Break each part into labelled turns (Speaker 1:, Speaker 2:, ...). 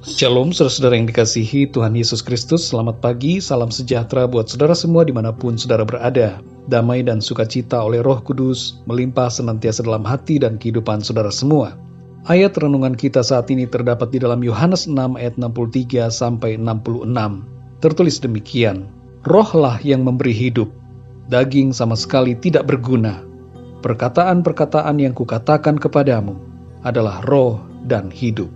Speaker 1: Shalom saudara-saudara yang dikasihi Tuhan Yesus Kristus. Selamat pagi, salam sejahtera buat saudara semua di mana pun saudara berada. Damai dan sukacita oleh roh kudus Melimpah senantiasa dalam hati dan kehidupan saudara semua. Ayat renungan kita saat ini terdapat di dalam Yohanes 6 ayat 63 sampai 66 Tertulis demikian Rohlah yang memberi hidup. Daging sama sekali tidak berguna. Perkataan-perkataan yang kukatakan kepadamu adalah roh dan hidup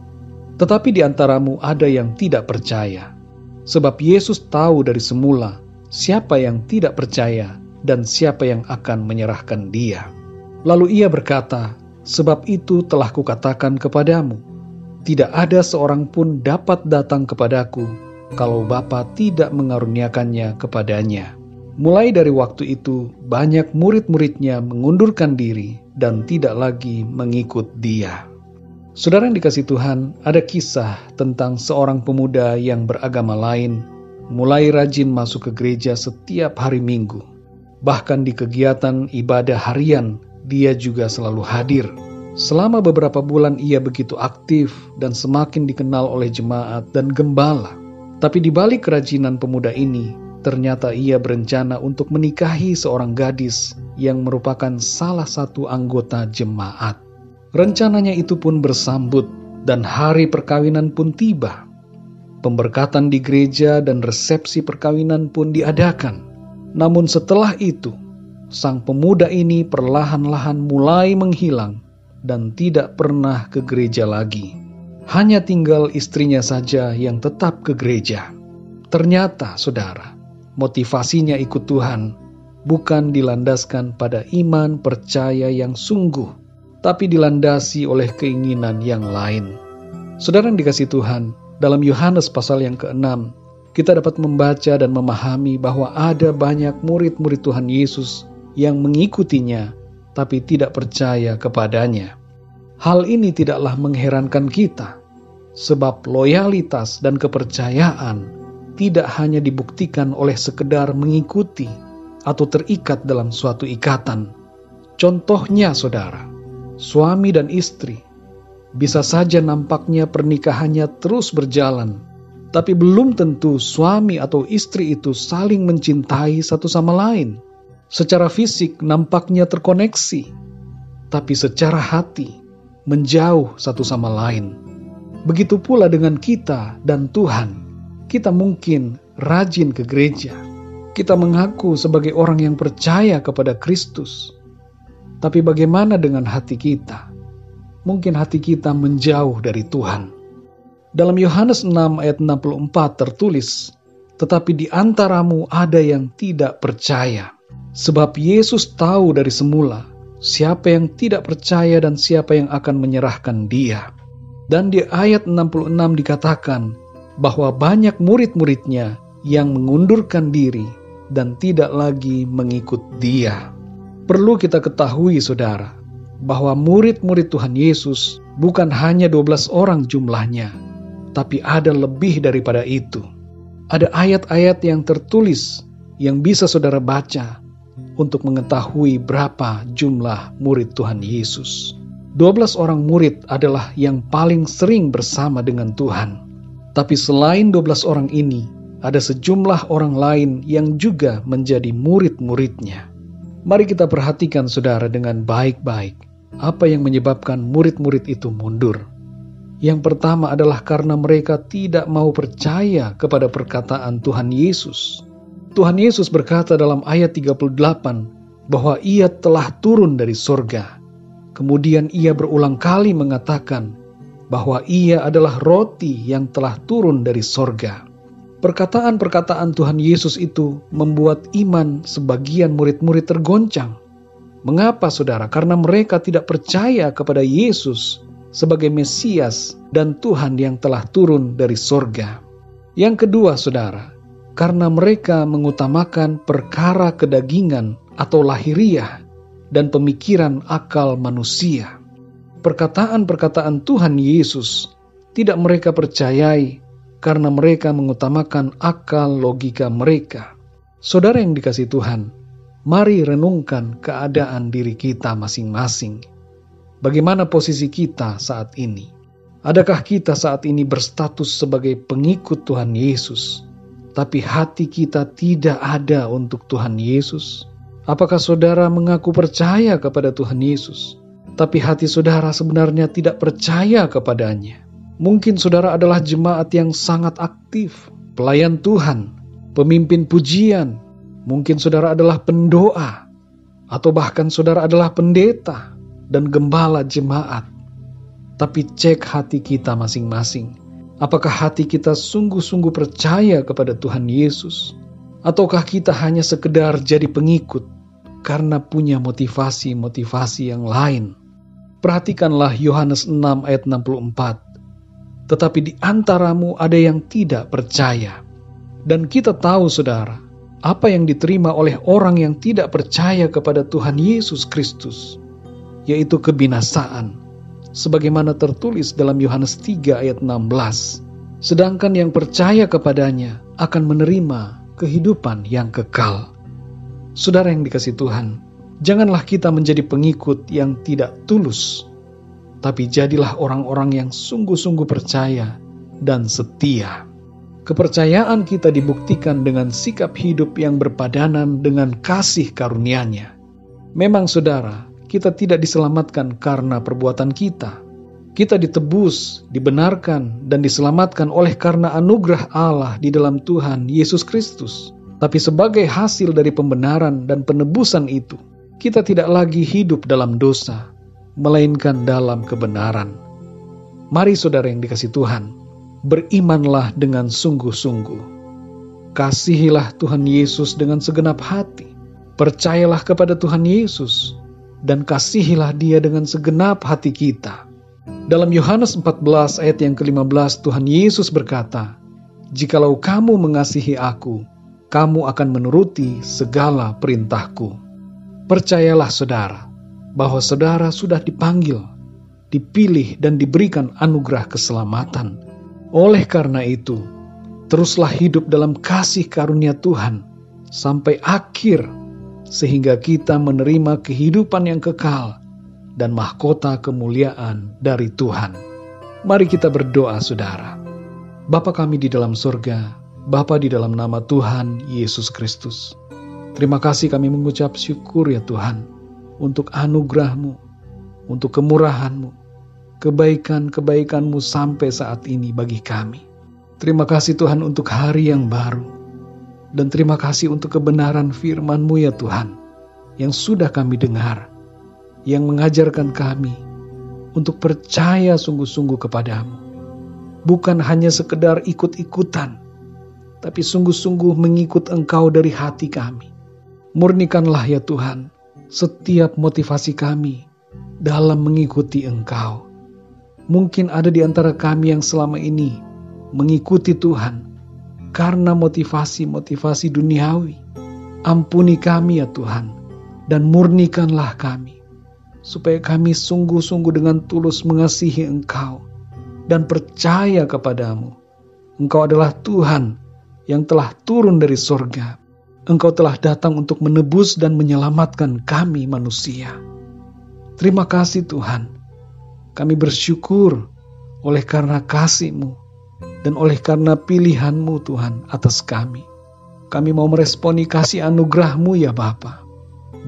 Speaker 1: tetapi di antaramu ada yang tidak percaya. Sebab Yesus tahu dari semula siapa yang tidak percaya dan siapa yang akan menyerahkan dia. Lalu ia berkata, Sebab itu telah kukatakan kepadamu, tidak ada seorang pun dapat datang kepadaku kalau Bapa tidak mengaruniakannya kepadanya. Mulai dari waktu itu, banyak murid-muridnya mengundurkan diri dan tidak lagi mengikut dia. Saudara yang dikasih Tuhan, ada kisah tentang seorang pemuda yang beragama lain, mulai rajin masuk ke gereja setiap hari Minggu. Bahkan di kegiatan ibadah harian, dia juga selalu hadir. Selama beberapa bulan ia begitu aktif dan semakin dikenal oleh jemaat dan gembala. Tapi di balik kerajinan pemuda ini, ternyata ia berencana untuk menikahi seorang gadis yang merupakan salah satu anggota jemaat. Rencananya itu pun bersambut dan hari perkawinan pun tiba. Pemberkatan di gereja dan resepsi perkawinan pun diadakan. Namun setelah itu, sang pemuda ini perlahan-lahan mulai menghilang dan tidak pernah ke gereja lagi. Hanya tinggal istrinya saja yang tetap ke gereja. Ternyata, saudara, motivasinya ikut Tuhan bukan dilandaskan pada iman percaya yang sungguh, tapi dilandasi oleh keinginan yang lain. Saudara yang dikasih Tuhan, dalam Yohanes pasal yang ke-6, kita dapat membaca dan memahami bahwa ada banyak murid-murid Tuhan Yesus yang mengikutinya, tapi tidak percaya kepadanya. Hal ini tidaklah mengherankan kita, sebab loyalitas dan kepercayaan tidak hanya dibuktikan oleh sekedar mengikuti atau terikat dalam suatu ikatan. Contohnya, saudara, suami dan istri. Bisa saja nampaknya pernikahannya terus berjalan, tapi belum tentu suami atau istri itu saling mencintai satu sama lain. Secara fisik nampaknya terkoneksi, tapi secara hati menjauh satu sama lain. Begitu pula dengan kita dan Tuhan. Kita mungkin rajin ke gereja. Kita mengaku sebagai orang yang percaya kepada Kristus tapi bagaimana dengan hati kita? Mungkin hati kita menjauh dari Tuhan. Dalam Yohanes 6 ayat 64 tertulis, Tetapi di antaramu ada yang tidak percaya. Sebab Yesus tahu dari semula siapa yang tidak percaya dan siapa yang akan menyerahkan dia. Dan di ayat 66 dikatakan bahwa banyak murid-muridnya yang mengundurkan diri dan tidak lagi mengikut dia. Perlu kita ketahui saudara, bahwa murid-murid Tuhan Yesus bukan hanya 12 orang jumlahnya, tapi ada lebih daripada itu. Ada ayat-ayat yang tertulis yang bisa saudara baca untuk mengetahui berapa jumlah murid Tuhan Yesus. 12 orang murid adalah yang paling sering bersama dengan Tuhan. Tapi selain 12 orang ini, ada sejumlah orang lain yang juga menjadi murid-muridnya. Mari kita perhatikan saudara dengan baik-baik apa yang menyebabkan murid-murid itu mundur. Yang pertama adalah karena mereka tidak mau percaya kepada perkataan Tuhan Yesus. Tuhan Yesus berkata dalam ayat 38 bahwa ia telah turun dari sorga. Kemudian ia berulang kali mengatakan bahwa ia adalah roti yang telah turun dari sorga. Perkataan-perkataan Tuhan Yesus itu membuat iman sebagian murid-murid tergoncang. Mengapa, saudara? Karena mereka tidak percaya kepada Yesus sebagai Mesias dan Tuhan yang telah turun dari sorga. Yang kedua, saudara, karena mereka mengutamakan perkara kedagingan atau lahiriah dan pemikiran akal manusia. Perkataan-perkataan Tuhan Yesus tidak mereka percayai karena mereka mengutamakan akal logika mereka. Saudara yang dikasih Tuhan, mari renungkan keadaan diri kita masing-masing. Bagaimana posisi kita saat ini? Adakah kita saat ini berstatus sebagai pengikut Tuhan Yesus, tapi hati kita tidak ada untuk Tuhan Yesus? Apakah saudara mengaku percaya kepada Tuhan Yesus, tapi hati saudara sebenarnya tidak percaya kepadanya? Mungkin saudara adalah jemaat yang sangat aktif, pelayan Tuhan, pemimpin pujian. Mungkin saudara adalah pendoa, atau bahkan saudara adalah pendeta dan gembala jemaat. Tapi cek hati kita masing-masing. Apakah hati kita sungguh-sungguh percaya kepada Tuhan Yesus? Ataukah kita hanya sekedar jadi pengikut karena punya motivasi-motivasi yang lain? Perhatikanlah Yohanes 6 ayat 64. Tetapi di antaramu ada yang tidak percaya. Dan kita tahu saudara, apa yang diterima oleh orang yang tidak percaya kepada Tuhan Yesus Kristus, yaitu kebinasaan sebagaimana tertulis dalam Yohanes 3 ayat 16. Sedangkan yang percaya kepadanya akan menerima kehidupan yang kekal. Saudara yang dikasih Tuhan, janganlah kita menjadi pengikut yang tidak tulus, tapi jadilah orang-orang yang sungguh-sungguh percaya dan setia. Kepercayaan kita dibuktikan dengan sikap hidup yang berpadanan dengan kasih karunia-Nya. Memang saudara, kita tidak diselamatkan karena perbuatan kita. Kita ditebus, dibenarkan, dan diselamatkan oleh karena anugerah Allah di dalam Tuhan Yesus Kristus. Tapi sebagai hasil dari pembenaran dan penebusan itu, kita tidak lagi hidup dalam dosa, melainkan dalam kebenaran. Mari saudara yang dikasih Tuhan, berimanlah dengan sungguh-sungguh. Kasihilah Tuhan Yesus dengan segenap hati. Percayalah kepada Tuhan Yesus dan kasihilah dia dengan segenap hati kita. Dalam Yohanes 14 ayat yang ke-15 Tuhan Yesus berkata, Jikalau kamu mengasihi aku, kamu akan menuruti segala perintahku. Percayalah saudara, bahwa saudara sudah dipanggil, dipilih dan diberikan anugerah keselamatan. Oleh karena itu, teruslah hidup dalam kasih karunia Tuhan sampai akhir sehingga kita menerima kehidupan yang kekal dan mahkota kemuliaan dari Tuhan. Mari kita berdoa, saudara. Bapa kami di dalam surga, Bapa di dalam nama Tuhan Yesus Kristus. Terima kasih kami mengucap syukur ya Tuhan untuk anugerahmu, untuk kemurahanmu, kebaikan-kebaikanmu sampai saat ini bagi kami. Terima kasih Tuhan untuk hari yang baru, dan terima kasih untuk kebenaran firman-Mu ya Tuhan, yang sudah kami dengar, yang mengajarkan kami untuk percaya sungguh-sungguh kepadamu. Bukan hanya sekedar ikut-ikutan, tapi sungguh-sungguh mengikut Engkau dari hati kami. Murnikanlah ya Tuhan, setiap motivasi kami dalam mengikuti Engkau. Mungkin ada di antara kami yang selama ini mengikuti Tuhan, karena motivasi-motivasi duniawi. Ampuni kami ya Tuhan, dan murnikanlah kami, supaya kami sungguh-sungguh dengan tulus mengasihi Engkau dan percaya kepadamu. Engkau adalah Tuhan yang telah turun dari sorga. Engkau telah datang untuk menebus dan menyelamatkan kami manusia. Terima kasih Tuhan. Kami bersyukur oleh karena kasih-Mu dan oleh karena pilihanmu Tuhan atas kami. Kami mau meresponi kasih anugerahmu ya Bapa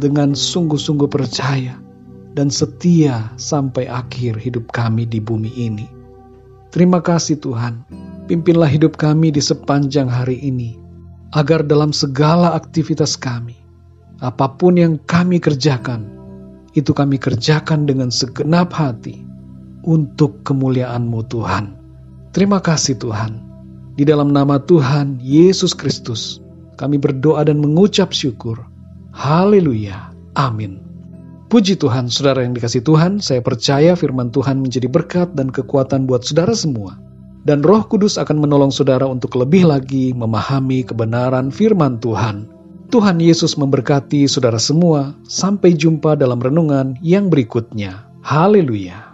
Speaker 1: dengan sungguh-sungguh percaya dan setia sampai akhir hidup kami di bumi ini. Terima kasih Tuhan, pimpinlah hidup kami di sepanjang hari ini, agar dalam segala aktivitas kami, apa pun yang kami kerjakan, itu kami kerjakan dengan segenap hati untuk kemuliaan-Mu Tuhan. Terima kasih Tuhan. Di dalam nama Tuhan Yesus Kristus, kami berdoa dan mengucap syukur. Haleluya. Amin. Puji Tuhan, saudara yang dikasih Tuhan, saya percaya firman Tuhan menjadi berkat dan kekuatan buat saudara semua. Dan roh kudus akan menolong saudara untuk lebih lagi memahami kebenaran firman Tuhan. Tuhan Yesus memberkati saudara semua. Sampai jumpa dalam renungan yang berikutnya. Haleluya.